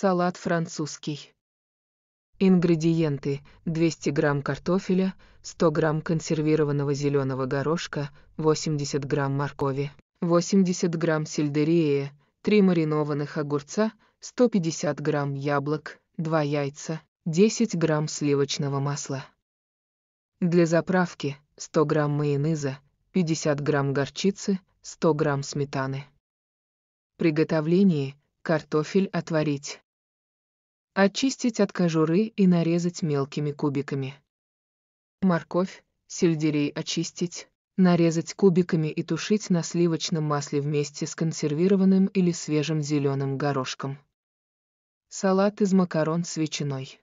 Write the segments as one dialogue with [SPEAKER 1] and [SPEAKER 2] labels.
[SPEAKER 1] Салат французский. Ингредиенты 200 грамм картофеля, 100 грамм консервированного зеленого горошка, 80 грамм моркови, 80 грамм сельдерея, 3 маринованных огурца, 150 грамм яблок, 2 яйца, 10 грамм сливочного масла. Для заправки 100 грамм майонеза, 50 грамм горчицы, 100 грамм сметаны. Приготовление картофель отварить. Очистить от кожуры и нарезать мелкими кубиками. Морковь, сельдерей очистить, нарезать кубиками и тушить на сливочном масле вместе с консервированным или свежим зеленым горошком. Салат из макарон с ветчиной.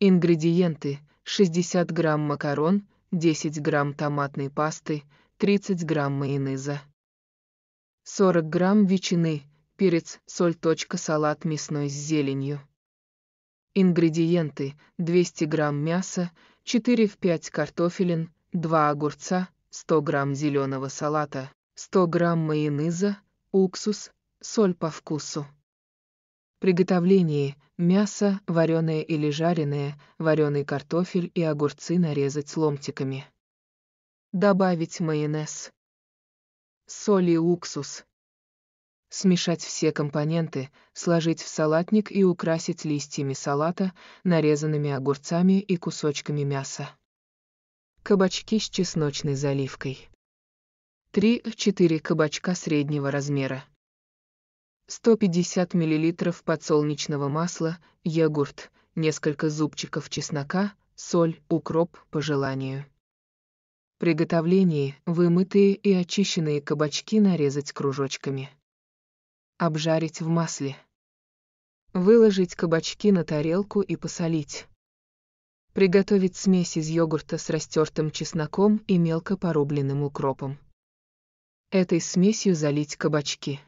[SPEAKER 1] Ингредиенты: 60 грамм макарон, 10 грамм томатной пасты, 30 грамм майонеза, 40 грамм ветчины, перец, соль. Салат мясной с зеленью. Ингредиенты: 200 грамм мяса, 4 в 5 картофелин, 2 огурца, 100 грамм зеленого салата, 100 грамм майонеза, уксус, соль по вкусу. Приготовление: мясо, вареное или жареное, вареный картофель и огурцы нарезать ломтиками. Добавить майонез, соль и уксус. Смешать все компоненты, сложить в салатник и украсить листьями салата, нарезанными огурцами и кусочками мяса. Кабачки с чесночной заливкой. 3-4 кабачка среднего размера. 150 мл подсолнечного масла, йогурт, несколько зубчиков чеснока, соль, укроп по желанию. Приготовление: вымытые и очищенные кабачки нарезать кружочками обжарить в масле. Выложить кабачки на тарелку и посолить. Приготовить смесь из йогурта с растертым чесноком и мелко порубленным укропом. Этой смесью залить кабачки.